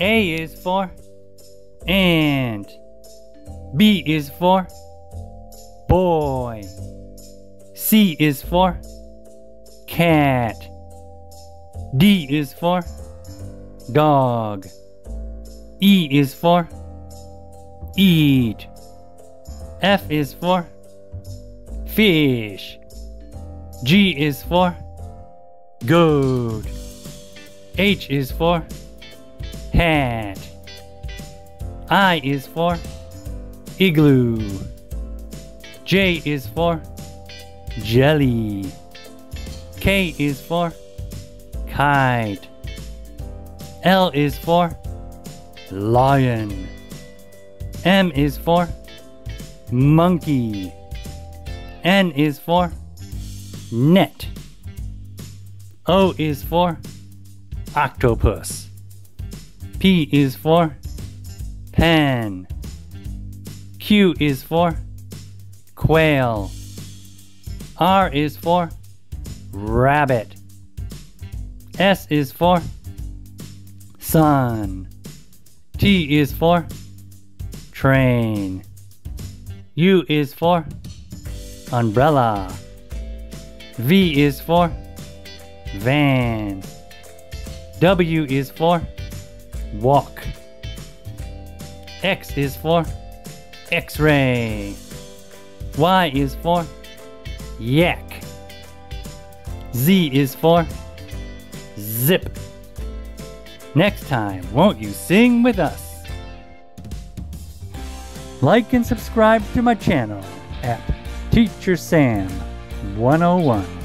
A is for and. B is for boy. C is for cat. D is for dog. E is for eat. F is for fish. G is for goat. H is for hat. I is for igloo. J is for jelly. K is for kite. L is for lion. M is for monkey. N is for net. O is for octopus. P is for pen. Q is for quail. R is for rabbit. S is for sun. T is for train. U is for umbrella. V is for van. W is for walk. X is for X-ray. Y is for yak. Z is for zip. Next time, won't you sing with us? Like and subscribe to my channel at Teacher Sam 101.